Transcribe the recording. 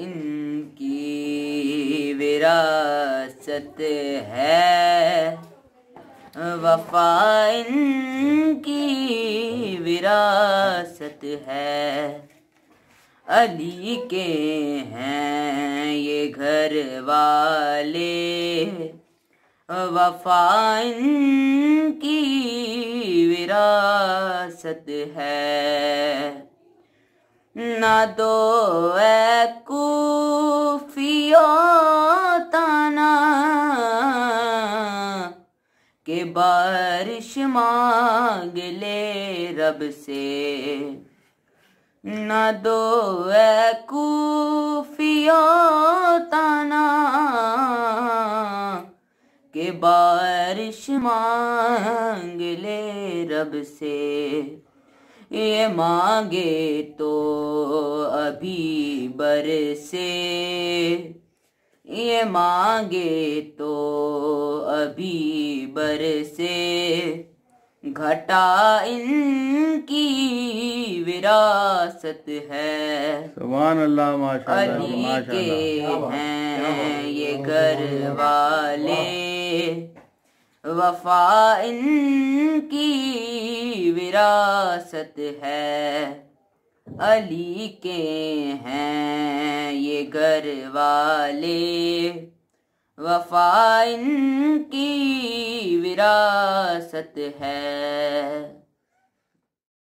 इनकी विरासत है। वफा इनकी विरासत है। अली के हैं ये घर वाले वफा इनकी विरासत है। ना दो ए बारिश मांग ले रब से। न दो ताना के बारिश मांग ले रब से। ये मांगे तो अभी बरसे। ये मांगे तो अभी बरसे। घटा इनकी विरासत है। सुभान अल्लाह माशाल्लाह। माशाल्लाह के हैं ये घर वाले वफा इनकी विरासत है। अली के हैं ये घर वाले। वफा इनकी विरासत है।